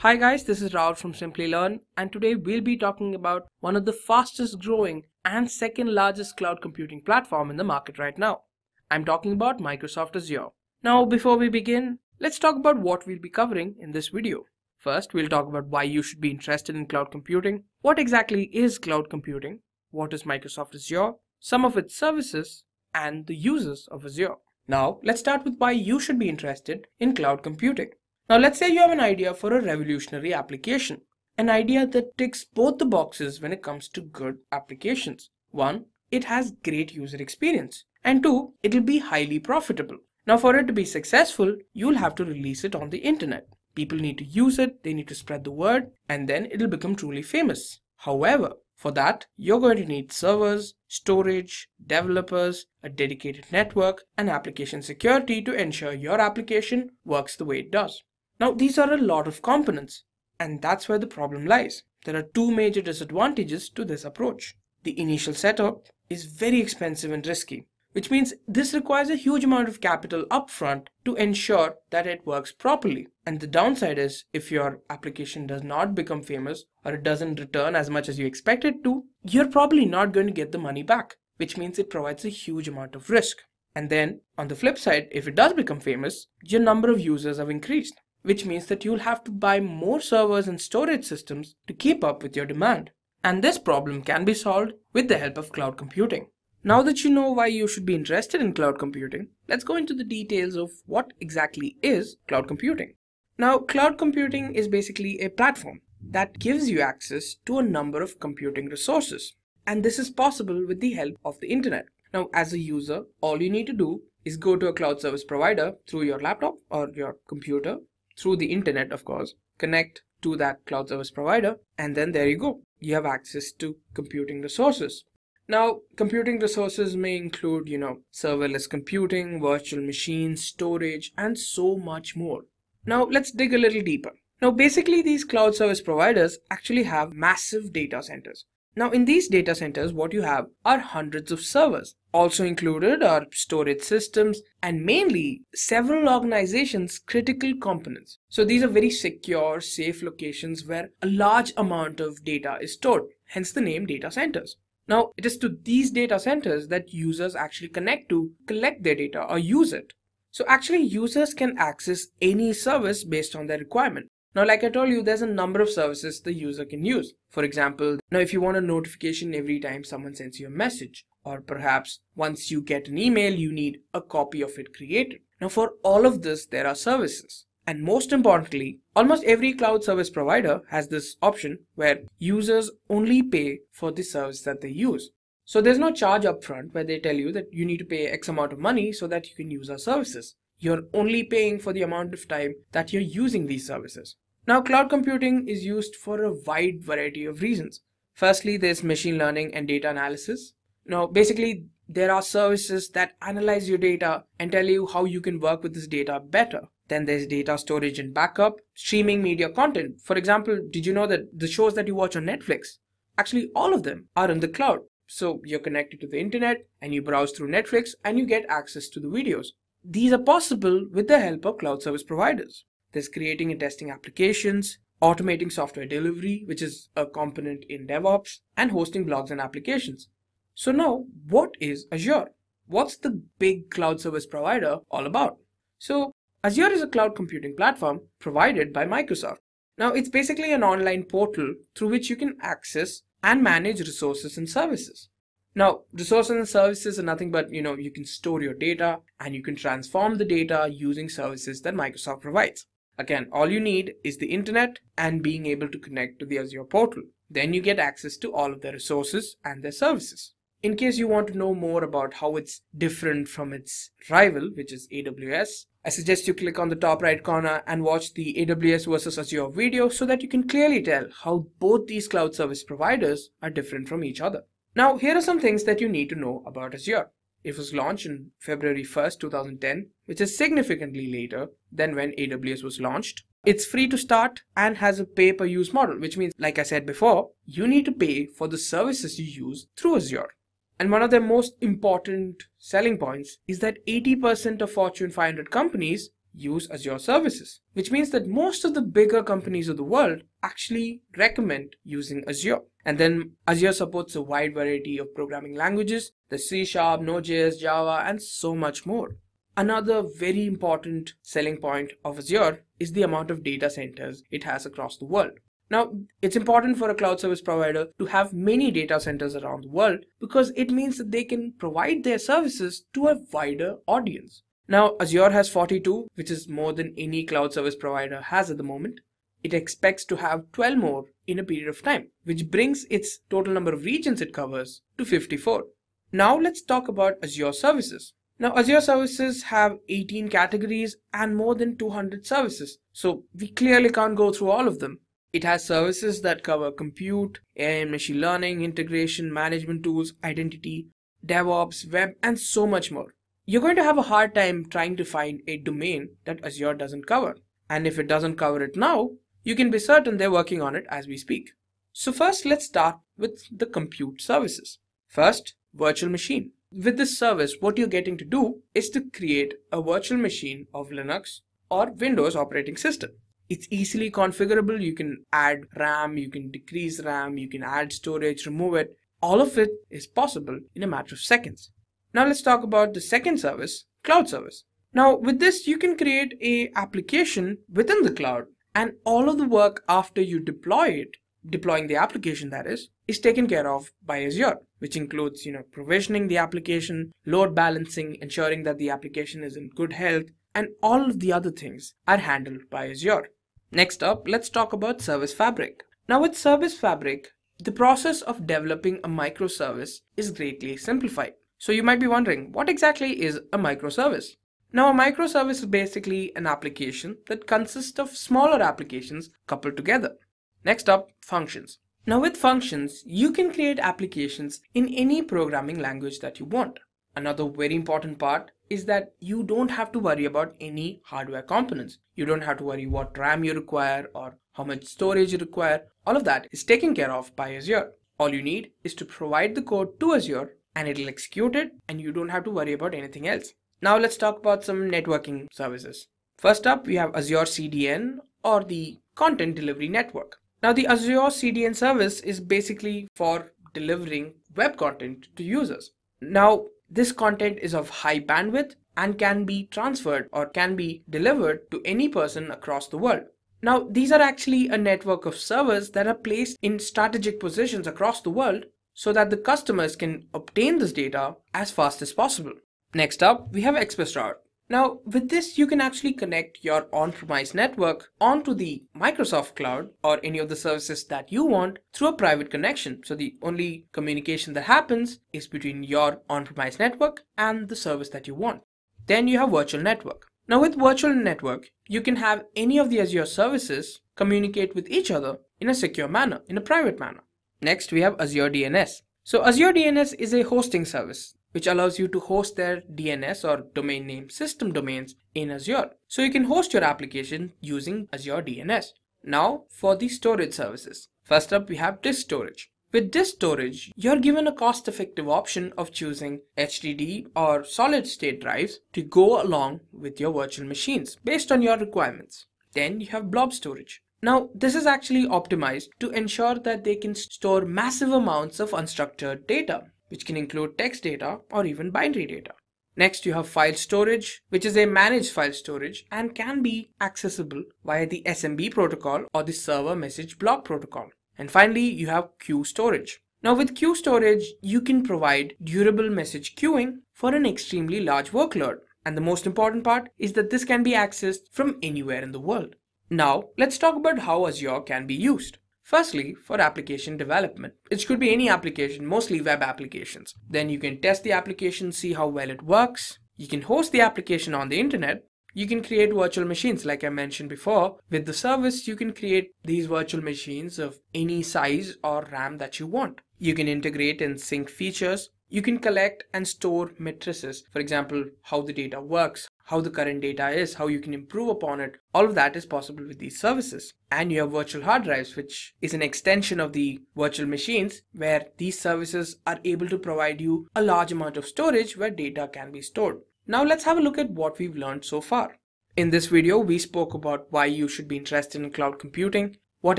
Hi guys, this is Rahul from Simplilearn and today we'll be talking about one of the fastest growing and second largest cloud computing platform in the market right now. I'm talking about Microsoft Azure. Now before we begin, let's talk about what we'll be covering in this video. First, we'll talk about why you should be interested in cloud computing, what exactly is cloud computing, what is Microsoft Azure, some of its services, and the users of Azure. Now, let's start with why you should be interested in cloud computing. Now, let's say you have an idea for a revolutionary application, an idea that ticks both the boxes when it comes to good applications. One, it has great user experience, and two, it'll be highly profitable. Now, for it to be successful, you'll have to release it on the internet. People need to use it, they need to spread the word, and then it'll become truly famous. However, for that, you're going to need servers, storage, developers, a dedicated network, and application security to ensure your application works the way it does. Now, these are a lot of components, and that's where the problem lies. There are two major disadvantages to this approach. The initial setup is very expensive and risky, which means this requires a huge amount of capital upfront to ensure that it works properly. And the downside is if your application does not become famous or it doesn't return as much as you expect it to, you're probably not going to get the money back, which means it provides a huge amount of risk. And then on the flip side, if it does become famous, your number of users have increased, which means that you'll have to buy more servers and storage systems to keep up with your demand. And this problem can be solved with the help of cloud computing. Now that you know why you should be interested in cloud computing, let's go into the details of what exactly is cloud computing. Now, cloud computing is basically a platform that gives you access to a number of computing resources. And this is possible with the help of the internet. Now, as a user, all you need to do is go to a cloud service provider through your laptop or your computer, through the internet, of course, connect to that cloud service provider, and then there you go. You have access to computing resources. Now, computing resources may include, you know, serverless computing, virtual machines, storage, and so much more. Now, let's dig a little deeper. Now, basically, these cloud service providers actually have massive data centers. Now, in these data centers, what you have are hundreds of servers. Also included are storage systems and mainly several organizations' critical components. So these are very secure, safe locations where a large amount of data is stored, hence the name data centers. Now, it is to these data centers that users actually connect to collect their data or use it. So actually users can access any service based on their requirement. Now, like I told you, there's a number of services the user can use. For example, now if you want a notification every time someone sends you a message, or perhaps once you get an email, you need a copy of it created. Now for all of this, there are services. And most importantly, almost every cloud service provider has this option where users only pay for the service that they use. So there's no charge upfront where they tell you that you need to pay X amount of money so that you can use our services. You're only paying for the amount of time that you're using these services. Now, cloud computing is used for a wide variety of reasons. Firstly, there's machine learning and data analysis. Now, basically, there are services that analyze your data and tell you how you can work with this data better. Then there's data storage and backup, streaming media content. For example, did you know that the shows that you watch on Netflix, actually all of them are in the cloud. So you're connected to the internet and you browse through Netflix and you get access to the videos. These are possible with the help of cloud service providers. There's creating and testing applications, automating software delivery, which is a component in DevOps, and hosting blogs and applications. So now, what is Azure? What's the big cloud service provider all about? So Azure is a cloud computing platform provided by Microsoft. Now, it's basically an online portal through which you can access and manage resources and services. Now, resources and services are nothing but, you know, you can store your data and you can transform the data using services that Microsoft provides. Again, all you need is the internet and being able to connect to the Azure portal. Then you get access to all of their resources and their services. In case you want to know more about how it's different from its rival, which is AWS, I suggest you click on the top right corner and watch the AWS versus Azure video so that you can clearly tell how both these cloud service providers are different from each other. Now, here are some things that you need to know about Azure. It was launched in February 1st, 2010, which is significantly later than when AWS was launched. It's free to start and has a pay per use model, which means, like I said before, you need to pay for the services you use through Azure. And one of their most important selling points is that 80% of Fortune 500 companies use Azure services, which means that most of the bigger companies of the world actually recommend using Azure. And then Azure supports a wide variety of programming languages, the C Sharp, Node.js, Java, and so much more. Another very important selling point of Azure is the amount of data centers it has across the world. Now, it's important for a cloud service provider to have many data centers around the world because it means that they can provide their services to a wider audience. Now, Azure has 42, which is more than any cloud service provider has at the moment. It expects to have 12 more in a period of time, which brings its total number of regions it covers to 54. Now let's talk about Azure services. Now Azure services have 18 categories and more than 200 services, so we clearly can't go through all of them. It has services that cover compute, AI and machine learning, integration, management tools, identity, DevOps, web, and so much more. You're going to have a hard time trying to find a domain that Azure doesn't cover. And if it doesn't cover it now, you can be certain they're working on it as we speak. So first, let's start with the compute services. First, virtual machine. With this service, what you're getting to do is to create a virtual machine of Linux or Windows operating system. It's easily configurable. You can add RAM, you can decrease RAM, you can add storage, remove it. All of it is possible in a matter of seconds. Now let's talk about the second service, cloud service. Now with this, you can create a application within the cloud and all of the work after you deploy it, deploying the application that is, is taken care of by Azure, which includes, you know, provisioning the application, load balancing, ensuring that the application is in good health, and all of the other things are handled by Azure. Next up, let's talk about Service Fabric. Now with Service Fabric, the process of developing a microservice is greatly simplified. So you might be wondering, what exactly is a microservice? Now a microservice is basically an application that consists of smaller applications coupled together. Next up, functions. Now with functions, you can create applications in any programming language that you want. Another very important part is that you don't have to worry about any hardware components. You don't have to worry what RAM you require or how much storage you require. All of that is taken care of by Azure. All you need is to provide the code to Azure and it'll execute it and you don't have to worry about anything else. Now let's talk about some networking services. First up, we have Azure CDN or the Content Delivery Network. Now the Azure CDN service is basically for delivering web content to users. Now this content is of high bandwidth and can be transferred or can be delivered to any person across the world. Now, these are actually a network of servers that are placed in strategic positions across the world so that the customers can obtain this data as fast as possible. Next up, we have ExpressRoute. Now, with this, you can actually connect your on-premise network onto the Microsoft Cloud or any of the services that you want through a private connection. So the only communication that happens is between your on-premise network and the service that you want. Then you have virtual network. Now with virtual network, you can have any of the Azure services communicate with each other in a secure manner, in a private manner. Next, we have Azure DNS. So Azure DNS is a hosting service which allows you to host their DNS or domain name system domains in Azure. So you can host your application using Azure DNS. Now for the storage services. First up we have disk storage. With disk storage, you're given a cost-effective option of choosing HDD or solid-state drives to go along with your virtual machines based on your requirements. Then you have blob storage. Now, this is actually optimized to ensure that they can store massive amounts of unstructured data which can include text data or even binary data. Next, you have file storage, which is a managed file storage and can be accessible via the SMB protocol or the server message block protocol. And finally, you have queue storage. Now with queue storage, you can provide durable message queuing for an extremely large workload. And the most important part is that this can be accessed from anywhere in the world. Now, let's talk about how Azure can be used. Firstly, for application development. It could be any application, mostly web applications. Then you can test the application, see how well it works. You can host the application on the internet. You can create virtual machines like I mentioned before. With the service, you can create these virtual machines of any size or RAM that you want. You can integrate and sync features. You can collect and store matrices, for example, how the data works, how the current data is, how you can improve upon it. All of that is possible with these services. And you have virtual hard drives, which is an extension of the virtual machines where these services are able to provide you a large amount of storage where data can be stored. Now let's have a look at what we've learned so far. In this video, we spoke about why you should be interested in cloud computing, what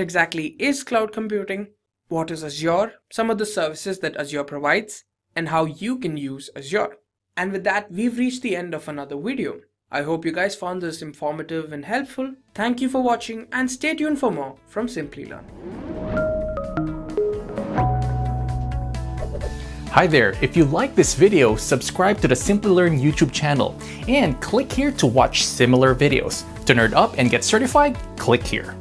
exactly is cloud computing, what is Azure, some of the services that Azure provides, and how you can use Azure. And with that, we've reached the end of another video. I hope you guys found this informative and helpful. Thank you for watching and stay tuned for more from Simplilearn. Hi there, if you like this video, subscribe to the Simplilearn YouTube channel and click here to watch similar videos. To nerd up and get certified, click here.